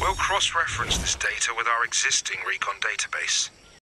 We'll cross-reference this data with our existing recon database.